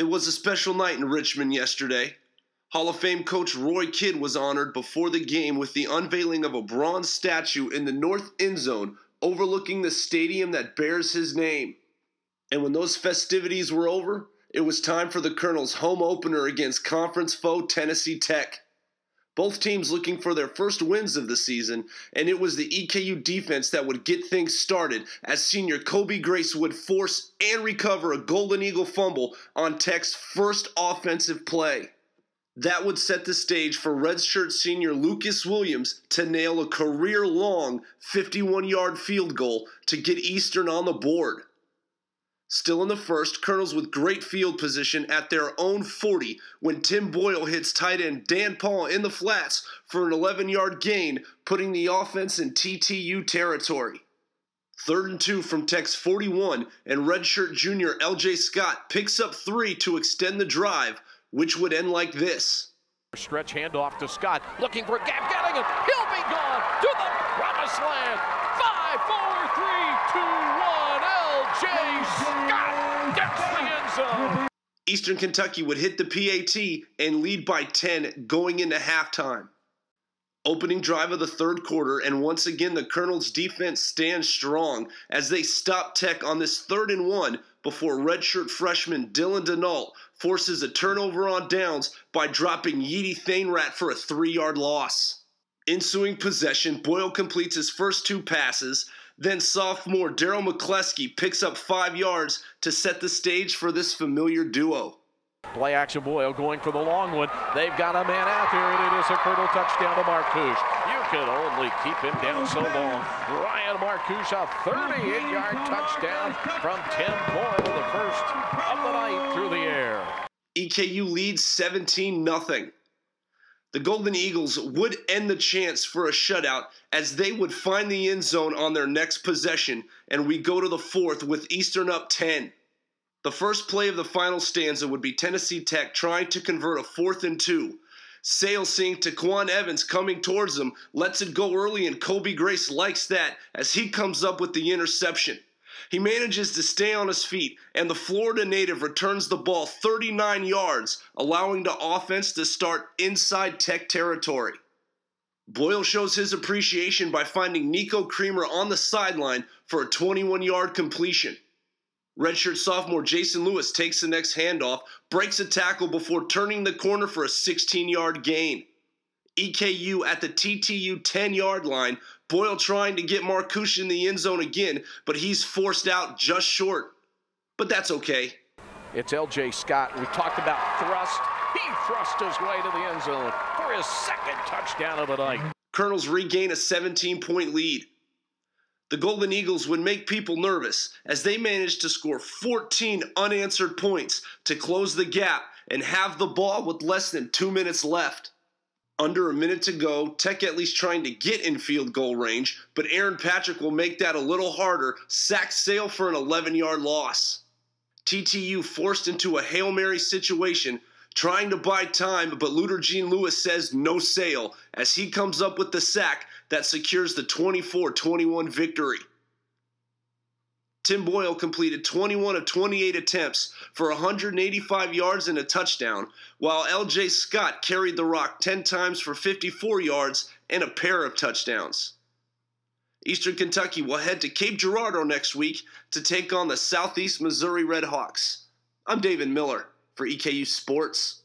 It was a special night in Richmond yesterday. Hall of Fame coach Roy Kidd was honored before the game with the unveiling of a bronze statue in the north end zone overlooking the stadium that bears his name. And when those festivities were over, it was time for the Colonel's home opener against conference foe Tennessee Tech. Both teams looking for their first wins of the season, and it was the EKU defense that would get things started as senior Kobe Grace would force and recover a Golden Eagle fumble on Tech's first offensive play. That would set the stage for redshirt senior Lucas Williams to nail a career long 51 yard field goal to get Eastern on the board. Still in the first, Colonels with great field position at their own 40 when Tim Boyle hits tight end Dan Paul in the flats for an 11 yard gain, putting the offense in TTU territory. Third and two from Tech's 41, and redshirt junior LJ Scott picks up three to extend the drive, which would end like this. Stretch handoff to Scott, looking for a gap, getting it. He'll be gone to the promised land. 5 4. Scott gets the end zone. Eastern Kentucky would hit the PAT and lead by 10 going into halftime. Opening drive of the third quarter, and once again the Colonels' defense stands strong as they stop Tech on this third and one before redshirt freshman Dylan Denault forces a turnover on downs by dropping Yeedy Thainrat for a three yard loss. Ensuing possession, Boyle completes his first two passes. Then sophomore Daryl McCleskey picks up five yards to set the stage for this familiar duo. Play action Boyle oh, going for the long one. They've got a man out there, and it is a Colonel touchdown to Marcouche. You could only keep him down so long. Ryan Marcouche, a 38-yard touchdown from Tim Boyle, the first of the night through the air. EKU leads 17 0. The Golden Eagles would end the chance for a shutout as they would find the end zone on their next possession, and we go to the fourth with Eastern up 10. The first play of the final stanza would be Tennessee Tech trying to convert a fourth and two. Sale seeing Taquan Evans coming towards them, lets it go early, and Kobe Grace likes that as he comes up with the interception. He manages to stay on his feet, and the Florida native returns the ball 39 yards, allowing the offense to start inside Tech territory. Boyle shows his appreciation by finding Nico Creamer on the sideline for a 21 yard completion. Redshirt sophomore Jason Lewis takes the next handoff, breaks a tackle before turning the corner for a 16 yard gain. EKU at the TTU 10 yard line, Boyle trying to get Marcouche in the end zone again, but he's forced out just short. But that's okay. It's LJ Scott. We talked about thrust. He thrust his way to the end zone for his second touchdown of the night. Colonels regain a 17 point lead. The Golden Eagles would make people nervous as they managed to score 14 unanswered points to close the gap and have the ball with less than two minutes left. Under a minute to go, Tech at least trying to get in field goal range, but Aaron Patrick will make that a little harder, sack Sale for an 11 yard loss. TTU forced into a Hail Mary situation, trying to buy time, but Luther Jean Lewis says no sale as he comes up with the sack that secures the 24 21 victory. Tim Boyle completed 21 of 28 attempts for 185 yards and a touchdown, while LJ Scott carried the rock 10 times for 54 yards and a pair of touchdowns. Eastern Kentucky will head to Cape Girardeau next week to take on the Southeast Missouri Redhawks. I'm David Miller for EKU Sports.